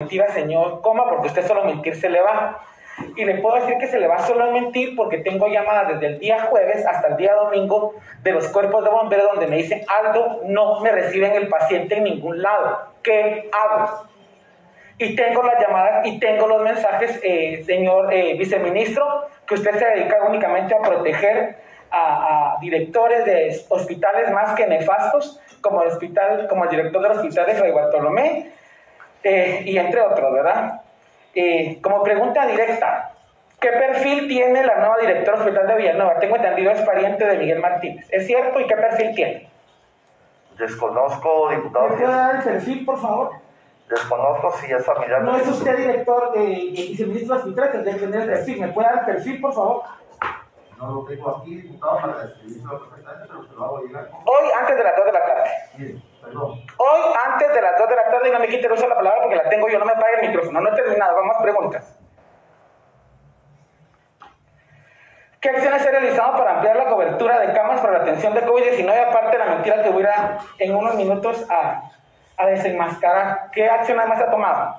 mentira, señor Coma, porque usted solo mentir se le va. Y le puedo decir que se le va solo a mentir porque tengo llamadas desde el día jueves hasta el día domingo de los cuerpos de bomberos donde me dicen, Aldo, no me reciben el paciente en ningún lado. ¿Qué hago? Y tengo las llamadas y tengo los mensajes, eh, señor eh, viceministro, que usted se dedica únicamente a proteger a, directores de hospitales más que nefastos, como el, hospital, como el director del hospital de Fray Bartolomé, eh, y entre otros, ¿verdad? Eh, como pregunta directa, ¿qué perfil tiene la nueva directora Hospital de Villanueva? Tengo entendido es pariente de Miguel Martínez. ¿Es cierto? ¿Y qué perfil tiene? Desconozco, diputado. ¿Me puede dar el perfil, por favor? Desconozco si es familiar. No es usted director de, viceministro de hospitales, que debe tener el perfil. ¿Me puede dar el perfil, por favor? No lo tengo aquí, diputado, para describirlo perfectamente, pero se lo hago llegar. Hoy, antes de las 2 de la tarde. Mire, perdón. Hoy, antes de las 2 de la tarde, y no me la palabra porque la tengo yo, no me pague el micrófono. No he terminado, vamos a preguntas. ¿Qué acciones se realizado para ampliar la cobertura de camas para la atención de COVID-19? Aparte de la mentira que voy a en unos minutos a, a desenmascarar. ¿Qué acción además ha tomado?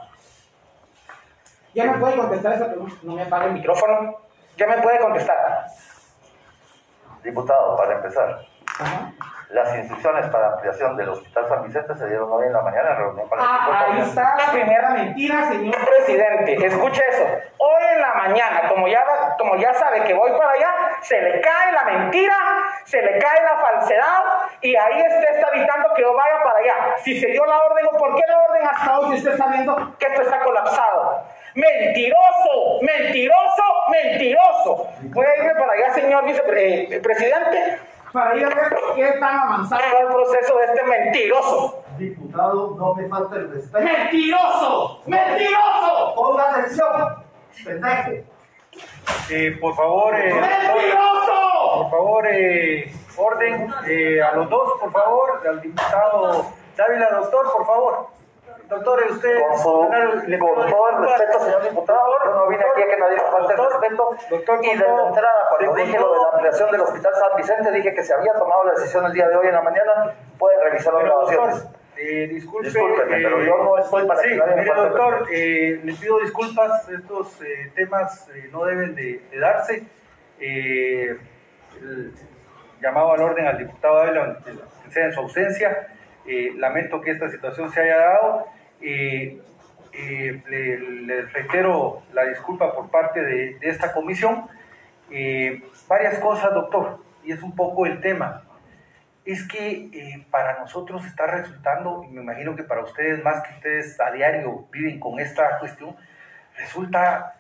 Ya me puede contestar esa pregunta. No me apague el micrófono. Ya me puede contestar. Diputado, para empezar, las instrucciones para ampliación del Hospital San Vicente se dieron hoy en la mañana en reunión para ah, Ahí está la primera mentira, señor presidente. Escuche eso. Hoy en la mañana, como ya, como ya sabe que voy para allá, se le cae la mentira, se le cae la falsedad y ahí usted está evitando que yo vaya para allá. Si se dio la orden o por qué la orden hasta hoy si usted está viendo que esto está colapsado. Mentiroso, mentiroso, mentiroso. ¿Puede irme para allá, señor vicepresidente? Para ir a ver qué tan avanzado va el proceso de este mentiroso. Diputado, no me falta el respeto. ¡Mentiroso! ¡Mentiroso! Ponga atención, pendejo. Eh, por favor, eh, ¡Mentiroso! Por favor, eh, orden eh, a los dos, por favor, al diputado Dávila, doctor, por favor. Doctor, usted. Con, todo el respeto, señor diputado, yo no vine aquí a que nadie me falte el respeto. Doctor, y de entrada, cuando dije lo de la ampliación del Hospital San Vicente, dije que se había tomado la decisión el día de hoy en la mañana. Pueden revisar las grabaciones. Eh, disculpe, Discúlpeme, eh, pero yo no estoy para sí, mire, doctor, eh, le pido disculpas, estos eh, temas no deben de, de darse. El llamado al orden al diputado Ávila, que sea en su ausencia. lamento que esta situación se haya dado. Eh, eh, le, reitero la disculpa por parte de, esta comisión. Eh, varias cosas, doctor, y es un poco el tema. Es que para nosotros está resultando, y me imagino que para ustedes más que ustedes a diario viven con esta cuestión, resulta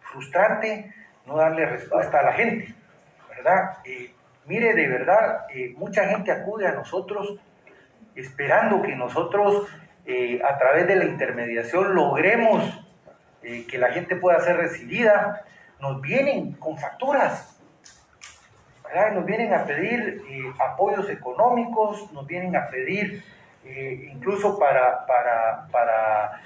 frustrante no darle respuesta a la gente, ¿verdad? mire, de verdad, mucha gente acude a nosotros esperando que nosotros eh, a través de la intermediación logremos eh, que la gente pueda ser recibida, nos vienen con facturas, nos vienen a pedir eh, apoyos económicos, nos vienen a pedir incluso para, para, para